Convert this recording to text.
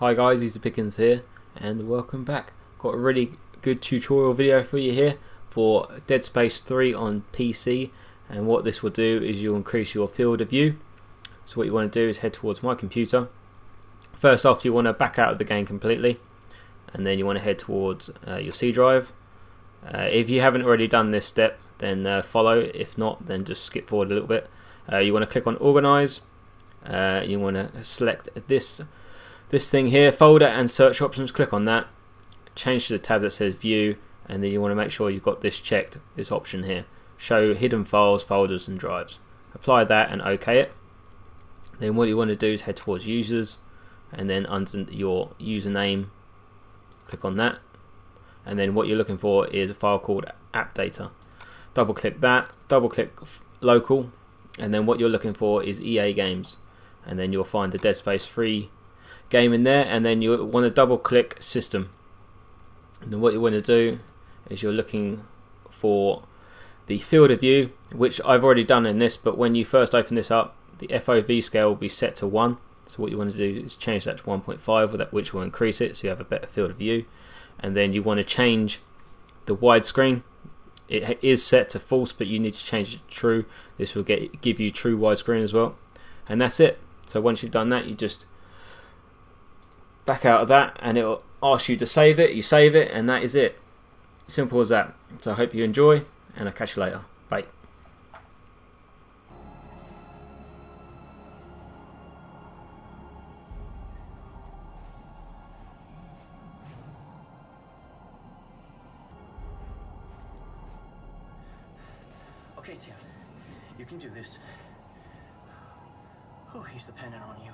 Hi guys, Easy Pickingz here and welcome back. Got a really good tutorial video for you here for Dead Space 3 on PC and what this will do is you'll increase your field of view. So what you want to do is head towards my computer. First off you want to back out of the game completely and then you want to head towards uh, your C drive. Uh, if you haven't already done this step then uh, follow, if not then just skip forward a little bit. Uh, you want to click on organize, uh, you want to select this this thing here, folder and search options, click on that, change to the tab that says view, and then you want to make sure you've got this checked, this option here, show hidden files, folders and drives. Apply that and OK it. Then what you want to do is head towards users, and then under your username, click on that, and then what you're looking for is a file called app data. Double click that, double click local, and then what you're looking for is EA games, and then you'll find the Dead Space 3 game in there and then you want to double click system. And then what you want to do is you're looking for the field of view which I've already done in this but when you first open this up the FOV scale will be set to 1 so what you want to do is change that to 1.5 which will increase it so you have a better field of view. And then you want to change the widescreen it is set to false but you need to change it to true. This will get give you true widescreen as well. And that's it. So once you've done that you just back out of that and it will ask you to save it you save it and that is it simple as that so I hope you enjoy and I'll catch you later bye Okay. You can do this. Oh, he's dependent on you.